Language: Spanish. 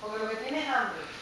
porque lo que tiene es hambre.